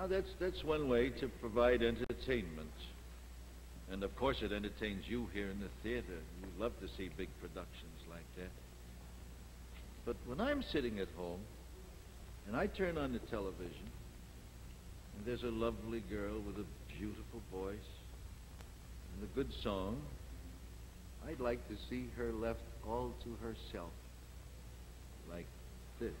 Now, that's, that's one way to provide entertainment. And of course, it entertains you here in the theater. You love to see big productions like that. But when I'm sitting at home and I turn on the television and there's a lovely girl with a beautiful voice and a good song, I'd like to see her left all to herself, like this.